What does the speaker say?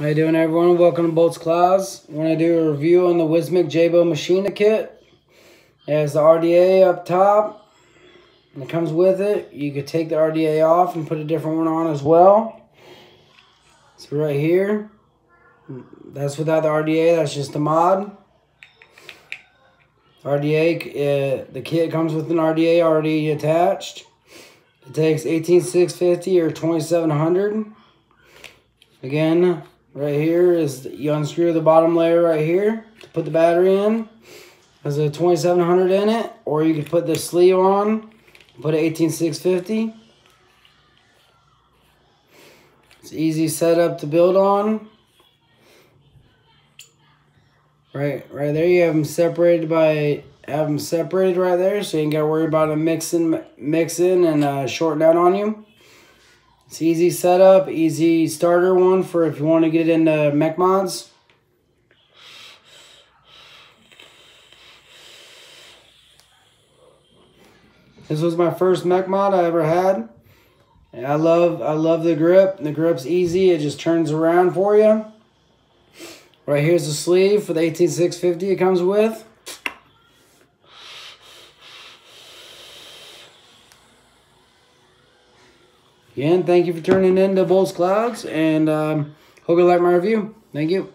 How you doing everyone? Welcome to Boltz Cloudz. I want to do a review on the Wismec JayBo Machina kit. It has the RDA up top. And it comes with it. You could take the RDA off and put a different one on as well. So right here. That's without the RDA. That's just a mod. RDA, uh, the kit comes with an RDA already attached. It takes 18650 or 2700. Again, right here is you unscrew the bottom layer right here to put the battery in. There's a 2700 in it, or you could put the sleeve on, put an 18650. It's easy setup to build on. Right, right there you have them separated by have them separated right there, so you ain't got to worry about them mixing, mixing and uh, shorting out on you. It's easy setup, easy starter one for if you want to get into mech mods. This was my first mech mod I ever had. And I love I love the grip. The grip's easy. It just turns around for you. Right here's the sleeve for the 18650 it comes with. Again, thank you for turning in to Boltz Cloudz, and um, hope you like my review. Thank you.